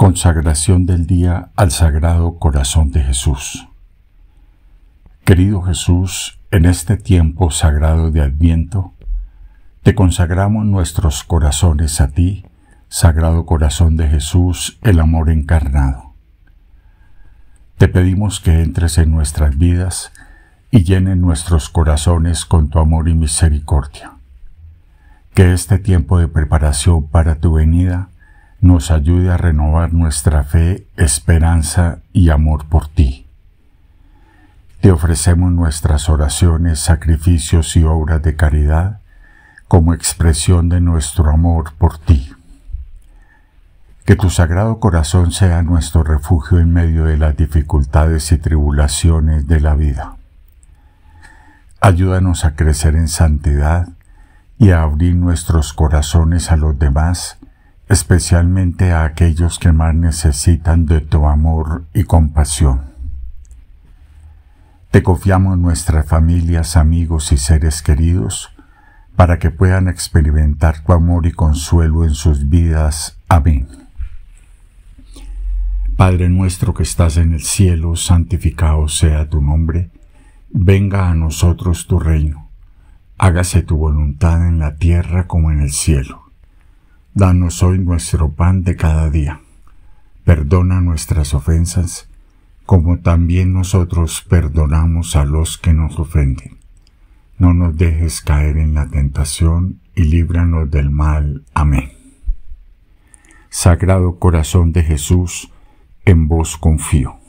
Consagración del día al Sagrado Corazón de Jesús. Querido Jesús, en este tiempo sagrado de Adviento, te consagramos nuestros corazones a ti, Sagrado Corazón de Jesús, el amor encarnado. Te pedimos que entres en nuestras vidas y llenen nuestros corazones con tu amor y misericordia. Que este tiempo de preparación para tu venida nos ayude a renovar nuestra fe, esperanza y amor por ti. Te ofrecemos nuestras oraciones, sacrificios y obras de caridad como expresión de nuestro amor por ti. Que tu sagrado corazón sea nuestro refugio en medio de las dificultades y tribulaciones de la vida. Ayúdanos a crecer en santidad y a abrir nuestros corazones a los demás especialmente a aquellos que más necesitan de tu amor y compasión. Te confiamos nuestras familias, amigos y seres queridos para que puedan experimentar tu amor y consuelo en sus vidas. Amén. Padre nuestro que estás en el cielo, santificado sea tu nombre, venga a nosotros tu reino, hágase tu voluntad en la tierra como en el cielo. Danos hoy nuestro pan de cada día. Perdona nuestras ofensas, como también nosotros perdonamos a los que nos ofenden. No nos dejes caer en la tentación y líbranos del mal. Amén. Sagrado Corazón de Jesús, en vos confío.